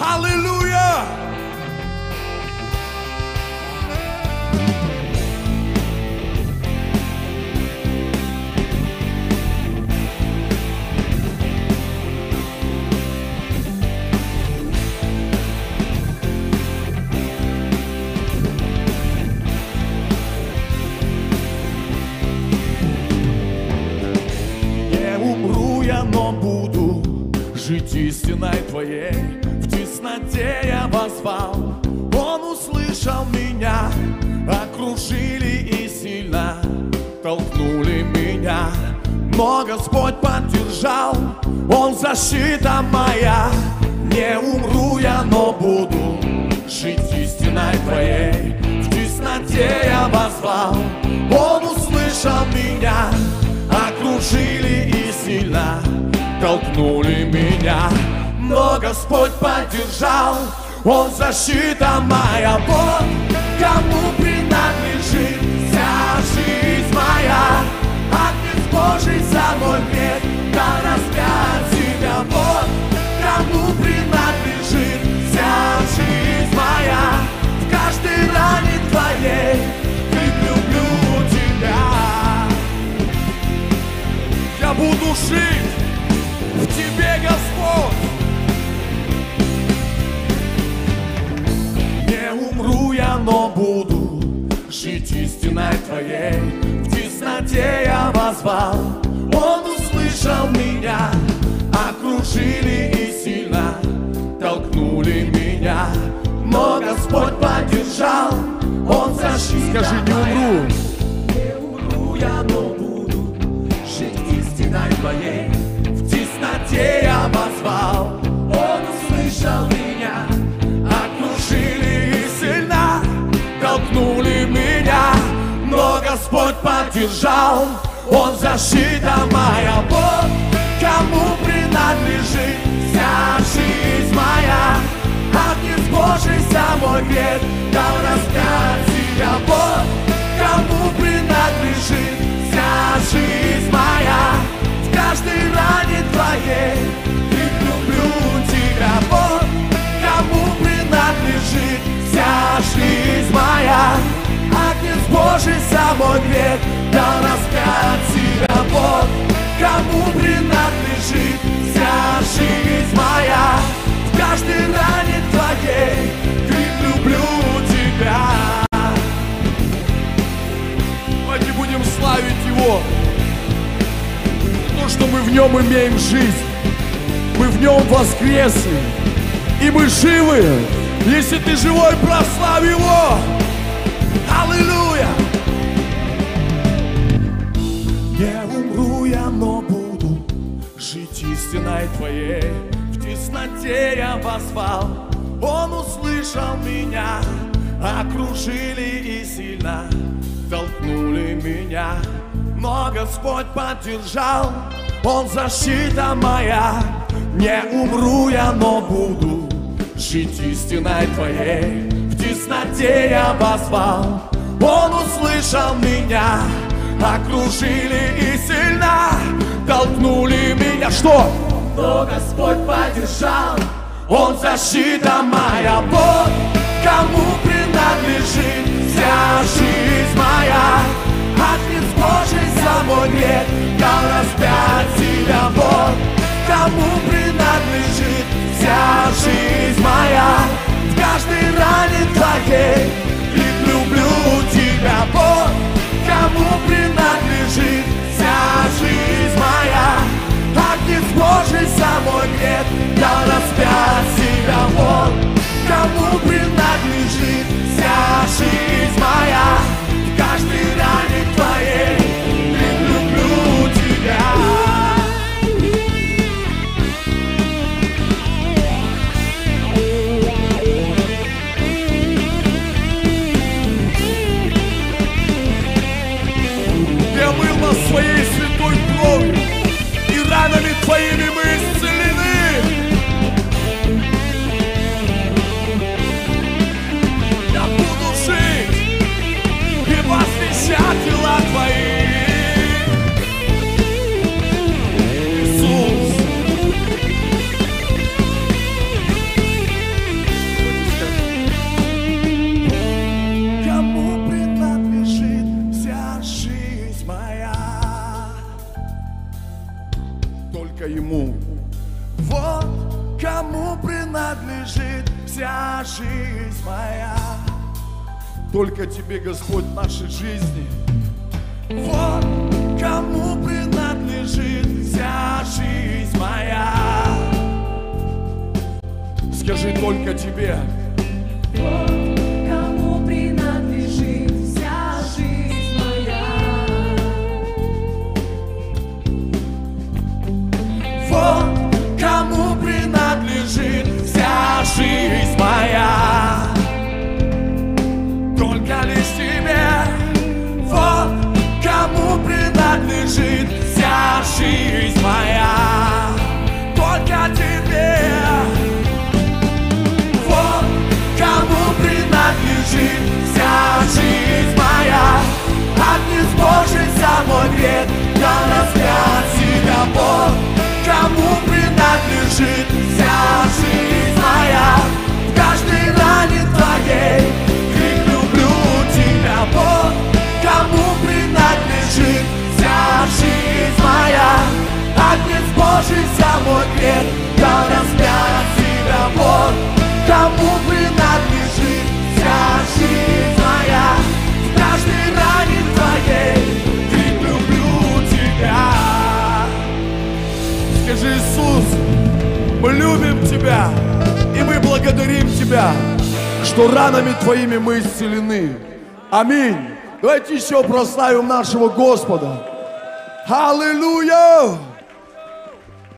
Аллилуйя! Жить истиной Твоей. В тесноте я возвал, Он услышал меня, окружили и сильно толкнули меня. Но Господь поддержал, Он защита моя. Не умру я, но буду жить истиной Твоей. В тесноте я возвал, Он услышал меня, окружили и сильно толкнули меня. Но Господь поддержал, Он защита моя. Вот кому истиной Твоей. В тесноте я возвал, Он услышал меня, окружили Господь поддержал, Он защита моя. Вот кому принадлежит вся жизнь моя. Отец Божий за мой грех дал распять. Вот кому принадлежит вся жизнь моя. В каждой ране твоей ты люблю тебя. Вот кому принадлежит вся жизнь моя. За мой грех дал распять себя. Вот кому принадлежит вся жизнь моя. В каждой ране твоей ты люблю тебя. Давайте будем славить Его. То, что мы в Нем имеем жизнь. Мы в Нем воскресли. И мы живы. Если ты живой, прославь Его. Аллилуйя! Не умру я, но буду жить истиной Твоей. В тесноте я позвал, Он услышал меня, окружили и сильно толкнули меня. Но Господь поддержал, Он защита моя. Не умру я, но буду жить истиной Твоей. В тесноте я позвал, Он услышал меня, окружили и сильно толкнули меня. Что? Но Господь поддержал, Он защита моя. Вот кому принадлежит вся жизнь моя. Отец Божий мой грех принадлежит вся жизнь моя. Только Тебе, Господь, нашей жизни. Вот кому принадлежит вся жизнь моя. Скажи только Тебе. Жизнь моя. Только тебе. Вот кому принадлежит вся жизнь Тебя, и мы благодарим Тебя, что ранами Твоими мы исцелены. Аминь. Давайте еще прославим нашего Господа. Аллилуйя!